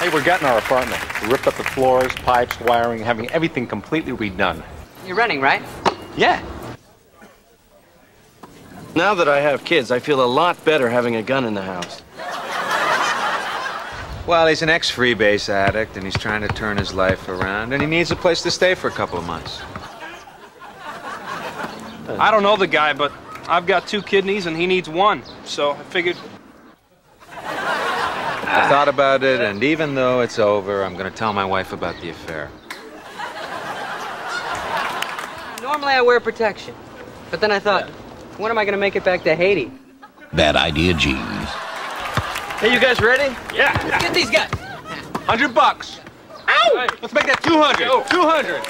Hey, we're getting our apartment. We ripped up the floors, pipes, wiring, having everything completely redone. You're renting, right? Yeah. Now that I have kids, I feel a lot better having a gun in the house. Well, he's an ex-freebase addict, and he's trying to turn his life around, and he needs a place to stay for a couple of months. I don't know the guy, but I've got two kidneys and he needs one. So I figured I thought about it, and even though it's over, I'm going to tell my wife about the affair. Normally I wear protection. But then I thought, when am I going to make it back to Haiti? Bad idea, Jeans. Hey, you guys ready? Yeah. Get these guys. 100 bucks. Ow! Let's make that 200. 200.